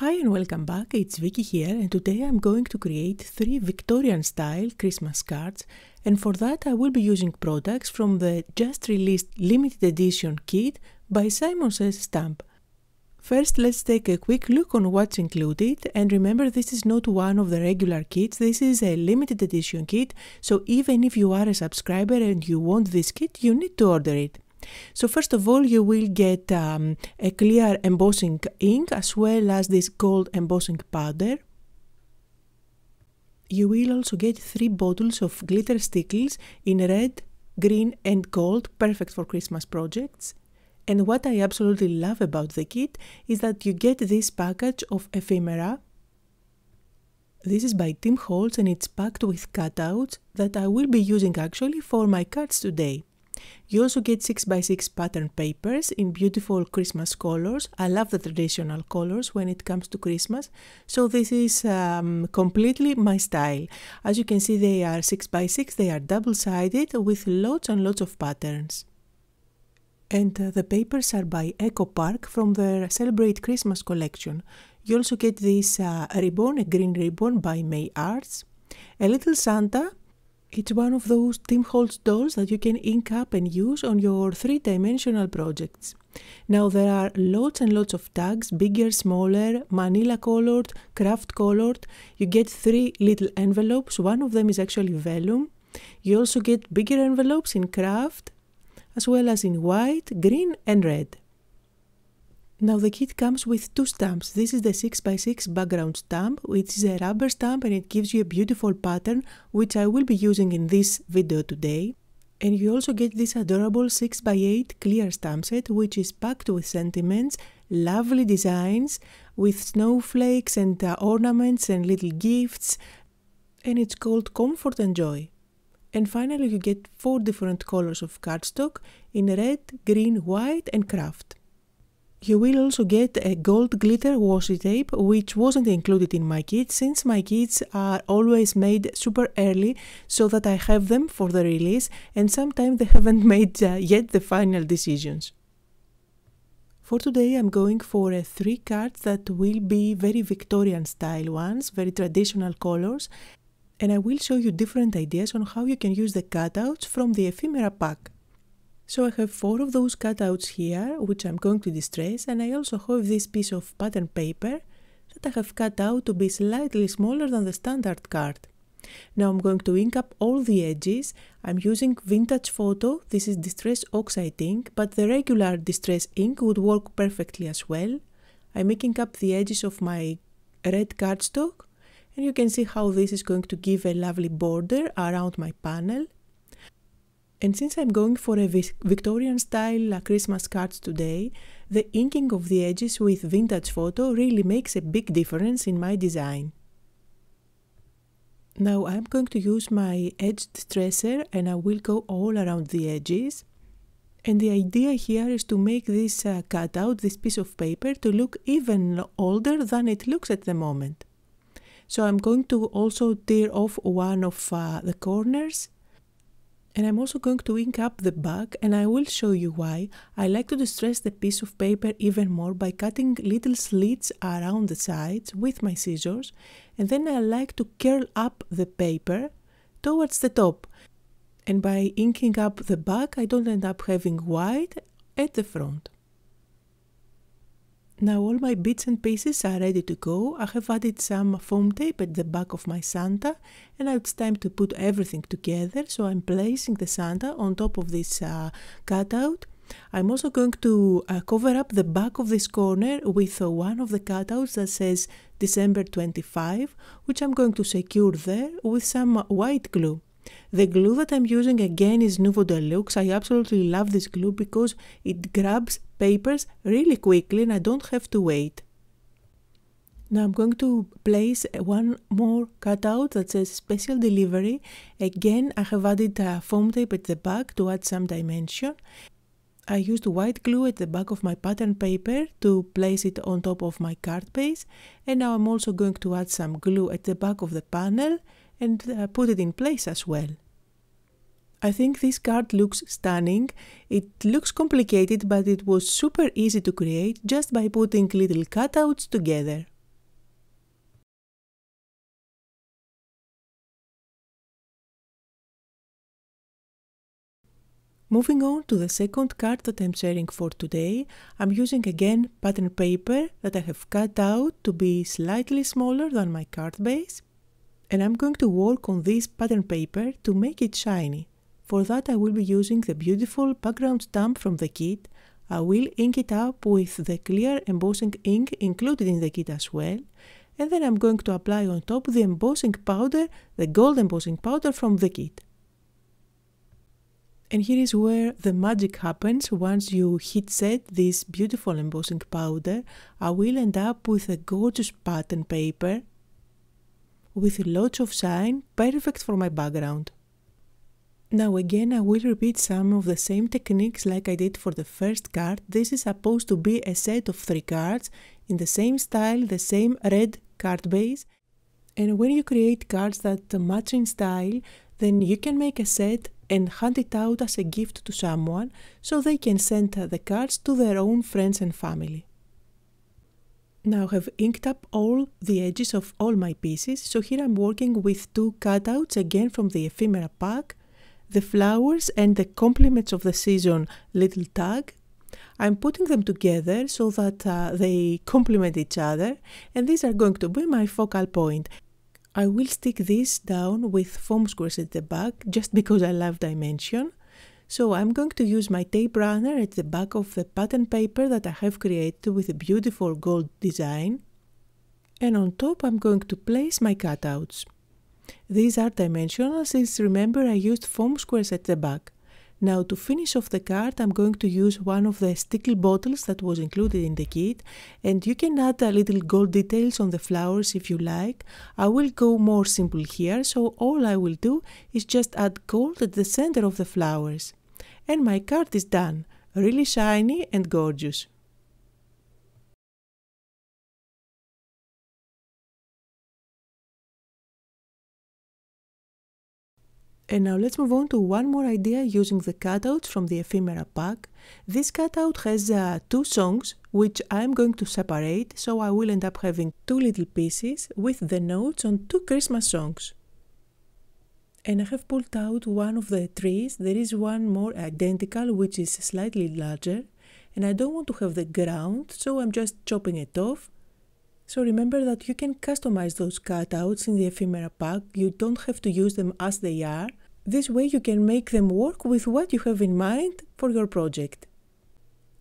Hi and welcome back, it's Vicky here and today I'm going to create three Victorian style Christmas cards and for that I will be using products from the just released limited edition kit by Simon Says Stamp. First let's take a quick look on what's included and remember this is not one of the regular kits, this is a limited edition kit so even if you are a subscriber and you want this kit you need to order it. So first of all you will get um, a clear embossing ink as well as this gold embossing powder. You will also get three bottles of glitter stickles in red, green and gold, perfect for Christmas projects. And what I absolutely love about the kit is that you get this package of ephemera. This is by Tim Holtz and it's packed with cutouts that I will be using actually for my cards today. You also get 6x6 pattern papers in beautiful Christmas colors. I love the traditional colors when it comes to Christmas, so this is um, completely my style. As you can see they are 6x6, they are double-sided with lots and lots of patterns. And uh, the papers are by Echo Park from their Celebrate Christmas collection. You also get this uh, ribbon, a green ribbon by May Arts, a little Santa it's one of those Tim Holtz dolls that you can ink up and use on your three-dimensional projects. Now there are lots and lots of tags, bigger, smaller, manila colored, craft colored. You get three little envelopes, one of them is actually vellum. You also get bigger envelopes in craft, as well as in white, green and red. Now the kit comes with two stamps. This is the 6x6 background stamp, which is a rubber stamp and it gives you a beautiful pattern, which I will be using in this video today. And you also get this adorable 6x8 clear stamp set, which is packed with sentiments, lovely designs, with snowflakes and uh, ornaments and little gifts. And it's called Comfort and Joy. And finally you get four different colors of cardstock in red, green, white and craft. You will also get a gold glitter washi tape which wasn't included in my kit since my kits are always made super early so that I have them for the release and sometimes they haven't made uh, yet the final decisions. For today I'm going for uh, three cards that will be very Victorian style ones, very traditional colors and I will show you different ideas on how you can use the cutouts from the ephemera pack. So I have four of those cutouts here, which I'm going to distress, and I also have this piece of pattern paper that I have cut out to be slightly smaller than the standard card. Now I'm going to ink up all the edges. I'm using Vintage Photo, this is Distress Oxide ink, but the regular Distress ink would work perfectly as well. I'm inking up the edges of my red cardstock, and you can see how this is going to give a lovely border around my panel. And since I'm going for a Victorian style Christmas cards today, the inking of the edges with vintage photo really makes a big difference in my design. Now I'm going to use my edged distresser and I will go all around the edges. And the idea here is to make this uh, cutout, this piece of paper, to look even older than it looks at the moment. So I'm going to also tear off one of uh, the corners and I'm also going to ink up the back and I will show you why. I like to distress the piece of paper even more by cutting little slits around the sides with my scissors and then I like to curl up the paper towards the top. And by inking up the back I don't end up having white at the front. Now all my bits and pieces are ready to go. I have added some foam tape at the back of my Santa and now it's time to put everything together. So I'm placing the Santa on top of this uh, cutout. I'm also going to uh, cover up the back of this corner with uh, one of the cutouts that says December 25, which I'm going to secure there with some white glue. The glue that I'm using again is Nuvo Deluxe. I absolutely love this glue because it grabs papers really quickly and I don't have to wait. Now I'm going to place one more cutout that says special delivery. Again, I have added a foam tape at the back to add some dimension. I used white glue at the back of my pattern paper to place it on top of my card base. And now I'm also going to add some glue at the back of the panel and uh, put it in place as well. I think this card looks stunning. It looks complicated, but it was super easy to create just by putting little cutouts together. Moving on to the second card that I'm sharing for today, I'm using again pattern paper that I have cut out to be slightly smaller than my card base and I'm going to work on this pattern paper to make it shiny. For that I will be using the beautiful background stamp from the kit. I will ink it up with the clear embossing ink included in the kit as well. And then I'm going to apply on top the embossing powder, the gold embossing powder from the kit. And here is where the magic happens once you heat set this beautiful embossing powder. I will end up with a gorgeous pattern paper with lots of shine, perfect for my background. Now again I will repeat some of the same techniques like I did for the first card. This is supposed to be a set of three cards in the same style, the same red card base. And when you create cards that match in style, then you can make a set and hand it out as a gift to someone so they can send the cards to their own friends and family. Now I have inked up all the edges of all my pieces, so here I'm working with two cutouts again from the ephemera pack, the flowers and the compliments of the season little tag. I'm putting them together so that uh, they complement each other and these are going to be my focal point I will stick this down with foam squares at the back just because I love dimension. So I'm going to use my tape runner at the back of the pattern paper that I have created with a beautiful gold design. And on top I'm going to place my cutouts. These are dimensional since remember I used foam squares at the back. Now to finish off the card I'm going to use one of the stickle bottles that was included in the kit and you can add a little gold details on the flowers if you like. I will go more simple here so all I will do is just add gold at the center of the flowers. And my card is done, really shiny and gorgeous. And now let's move on to one more idea using the cutouts from the ephemera pack. This cutout has uh, two songs which I'm going to separate so I will end up having two little pieces with the notes on two Christmas songs. And I have pulled out one of the trees. There is one more identical which is slightly larger and I don't want to have the ground so I'm just chopping it off. So remember that you can customize those cutouts in the ephemera pack. You don't have to use them as they are. This way you can make them work with what you have in mind for your project.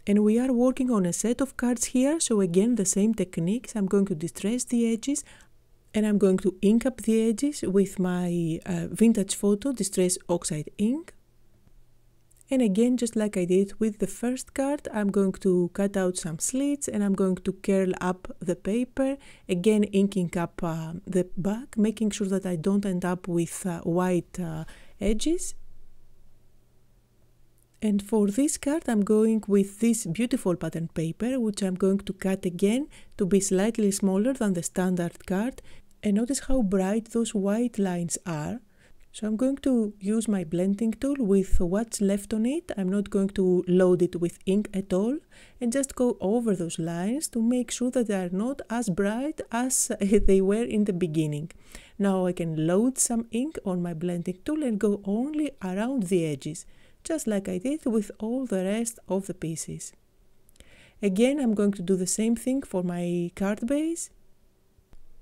And we are working on a set of cards here, so again the same techniques. I'm going to distress the edges and I'm going to ink up the edges with my uh, vintage photo distress oxide ink. And again, just like I did with the first card, I'm going to cut out some slits and I'm going to curl up the paper, again inking up uh, the back, making sure that I don't end up with uh, white uh, edges. And for this card I'm going with this beautiful pattern paper which I'm going to cut again to be slightly smaller than the standard card and notice how bright those white lines are. So I'm going to use my blending tool with what's left on it. I'm not going to load it with ink at all and just go over those lines to make sure that they are not as bright as they were in the beginning. Now I can load some ink on my blending tool and go only around the edges, just like I did with all the rest of the pieces. Again, I'm going to do the same thing for my card base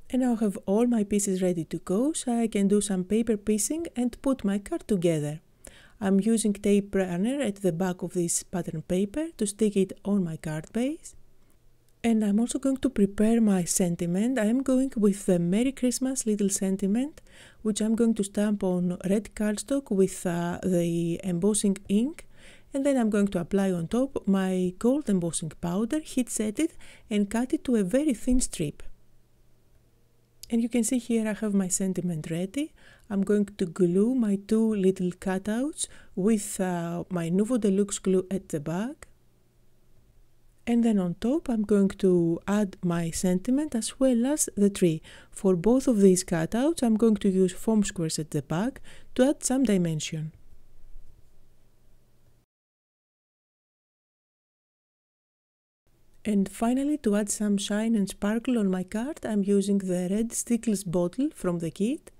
and now I have all my pieces ready to go so I can do some paper piecing and put my card together. I'm using tape runner at the back of this pattern paper to stick it on my card base. And I'm also going to prepare my sentiment. I am going with the Merry Christmas little sentiment, which I'm going to stamp on red cardstock with uh, the embossing ink. And then I'm going to apply on top my gold embossing powder, heat set it, and cut it to a very thin strip. And you can see here I have my sentiment ready. I'm going to glue my two little cutouts with uh, my Nuvo Deluxe glue at the back. And then on top I'm going to add my sentiment as well as the tree. For both of these cutouts I'm going to use foam squares at the back to add some dimension. And finally, to add some shine and sparkle on my card, I'm using the red Stickles bottle from the kit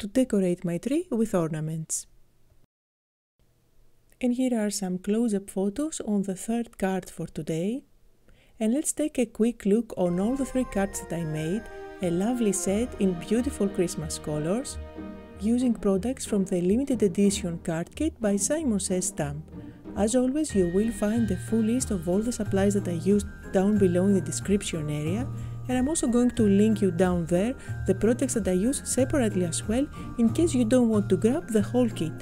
to decorate my tree with ornaments. And here are some close-up photos on the third card for today. And let's take a quick look on all the three cards that I made, a lovely set in beautiful Christmas colors, using products from the limited edition card kit by Simon Says Stamp. As always, you will find the full list of all the supplies that I used down below in the description area, and I'm also going to link you down there the products that I use separately as well in case you don't want to grab the whole kit.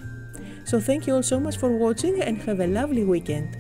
So thank you all so much for watching and have a lovely weekend.